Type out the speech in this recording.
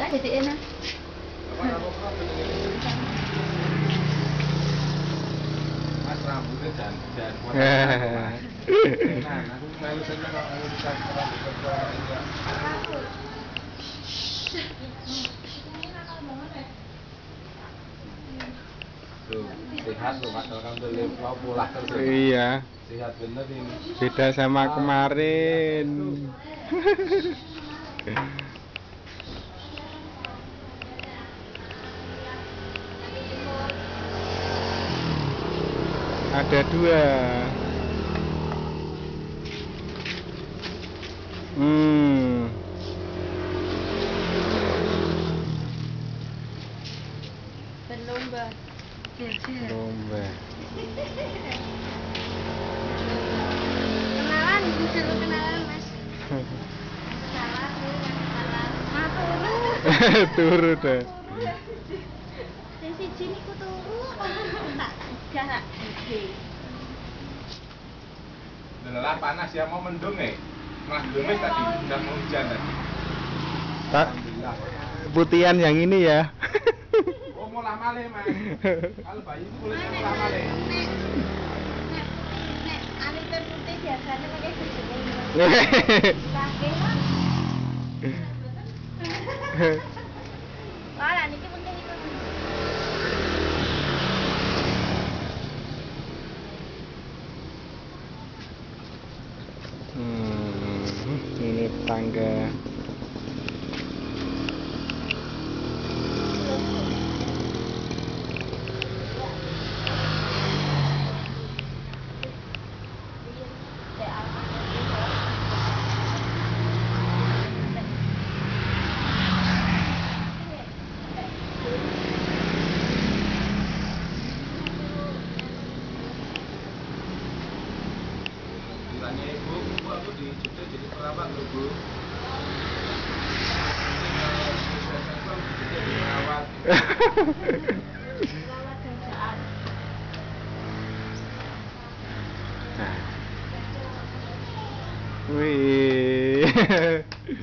Jadi enak. Mas rambutnya jangan jangan buat aku melu seneng kok aku bisa rambut kerja enggak. Tuh, sehat loh Mas, alhamdulillah mau pulang terus. ya. Iya, Sehat bener ini. beda sama kemarin. Ada dua. Hmm. Berlomba. Lomba. Kenalan, disuruh kenalan mas. Salah, salah. Turu. Turu deh. Sing siji niku turu. Tak jarak. Lelah panas ya mau mendung nih. Malah gemes tadi, udah mau hujan tadi. Tak putihan yang ini ya. Oh mau lama le mas. Kalau bayi itu kulitnya. Nek, nek, nek, alit putih biasanya pakai gede. Pakai Hmm, ini Ditanya ibu, bu aku di Jogja jadi perawat loh bu. Wih.